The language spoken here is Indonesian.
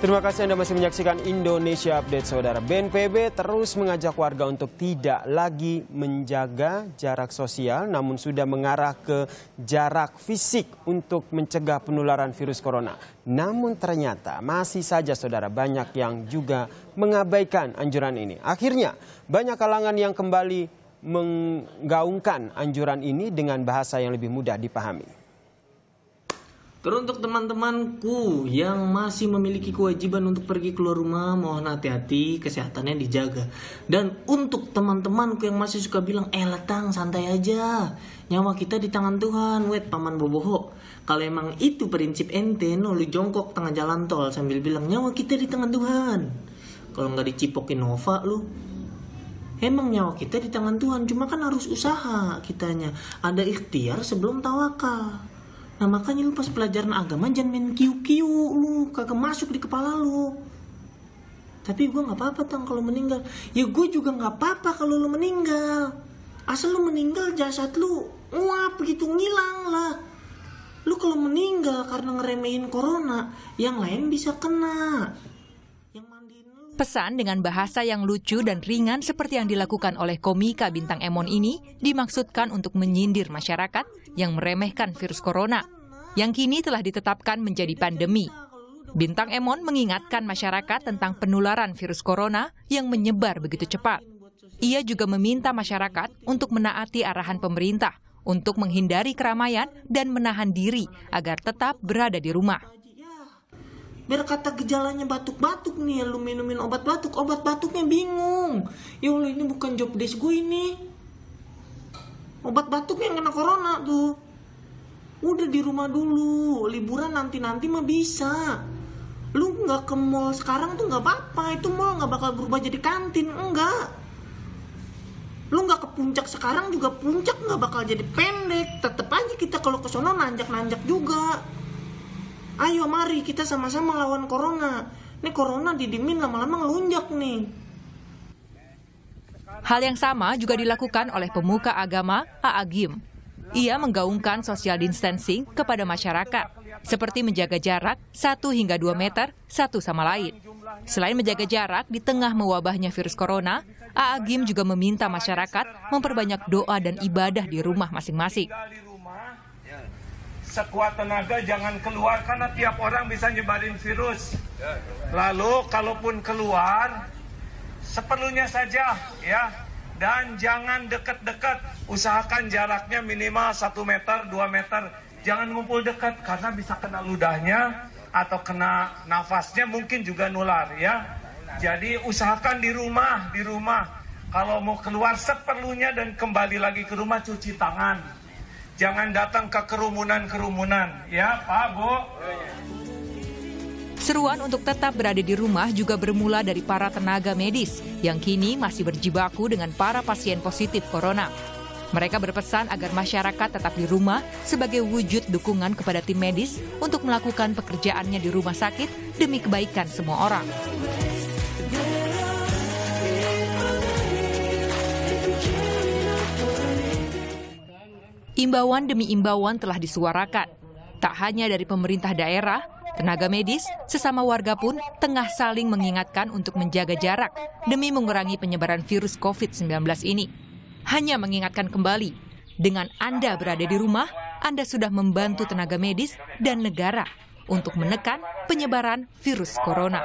Terima kasih Anda masih menyaksikan Indonesia Update Saudara. BNPB terus mengajak warga untuk tidak lagi menjaga jarak sosial namun sudah mengarah ke jarak fisik untuk mencegah penularan virus corona. Namun ternyata masih saja Saudara banyak yang juga mengabaikan anjuran ini. Akhirnya banyak kalangan yang kembali menggaungkan anjuran ini dengan bahasa yang lebih mudah dipahami. Teruntuk teman-temanku yang masih memiliki kewajiban untuk pergi keluar rumah, mohon hati-hati, kesehatannya dijaga. Dan untuk teman-temanku yang masih suka bilang, eh letang santai aja, nyawa kita di tangan Tuhan, wet paman boboho. Kalau emang itu prinsip ente, no, lu jongkok tengah jalan tol sambil bilang, nyawa kita di tangan Tuhan. Kalau nggak dicipokin Nova lu, Emang nyawa kita di tangan Tuhan, cuma kan harus usaha kitanya. Ada ikhtiar sebelum tawakal. Nah makanya lu pas pelajaran agama jangan main kiu-kiu lu kagak masuk di kepala lu. Tapi gue nggak apa-apa tang kalau meninggal. Ya gue juga nggak apa-apa kalau lu meninggal. Asal lu meninggal jasad lu wah begitu ngilang lah. Lu kalau meninggal karena ngeremehin corona, yang lain bisa kena. Pesan dengan bahasa yang lucu dan ringan seperti yang dilakukan oleh komika bintang Emon ini dimaksudkan untuk menyindir masyarakat yang meremehkan virus corona, yang kini telah ditetapkan menjadi pandemi. Bintang Emon mengingatkan masyarakat tentang penularan virus corona yang menyebar begitu cepat. Ia juga meminta masyarakat untuk menaati arahan pemerintah untuk menghindari keramaian dan menahan diri agar tetap berada di rumah biar kata gejalanya batuk-batuk nih lu minumin obat batuk obat batuknya bingung. Ya Allah ini bukan job desk gue ini. Obat batuk yang kena corona tuh. Udah di rumah dulu liburan nanti nanti mah bisa. Lu nggak ke mall sekarang tuh nggak apa-apa itu mall nggak bakal berubah jadi kantin enggak. Lu nggak ke puncak sekarang juga puncak nggak bakal jadi pendek. Tetep aja kita kalau ke sono nanjak nanjak juga Ayo mari kita sama-sama lawan corona. Ini corona didimin lama-lama ngelunjak nih. Hal yang sama juga dilakukan oleh pemuka agama Aagim. Ia menggaungkan social distancing kepada masyarakat, seperti menjaga jarak 1 hingga 2 meter satu sama lain. Selain menjaga jarak di tengah mewabahnya virus corona, Aagim juga meminta masyarakat memperbanyak doa dan ibadah di rumah masing-masing sekuat tenaga jangan keluar karena tiap orang bisa nyebarin virus. Lalu kalaupun keluar seperlunya saja ya dan jangan dekat-dekat. Usahakan jaraknya minimal 1 meter, 2 meter. Jangan ngumpul dekat karena bisa kena ludahnya atau kena nafasnya mungkin juga nular ya. Jadi usahakan di rumah, di rumah. Kalau mau keluar seperlunya dan kembali lagi ke rumah cuci tangan Jangan datang ke kerumunan-kerumunan, ya Pak, Bu. Seruan untuk tetap berada di rumah juga bermula dari para tenaga medis yang kini masih berjibaku dengan para pasien positif corona. Mereka berpesan agar masyarakat tetap di rumah sebagai wujud dukungan kepada tim medis untuk melakukan pekerjaannya di rumah sakit demi kebaikan semua orang. Imbauan demi imbauan telah disuarakan. Tak hanya dari pemerintah daerah, tenaga medis, sesama warga pun tengah saling mengingatkan untuk menjaga jarak demi mengurangi penyebaran virus COVID-19 ini. Hanya mengingatkan kembali, dengan Anda berada di rumah, Anda sudah membantu tenaga medis dan negara untuk menekan penyebaran virus corona.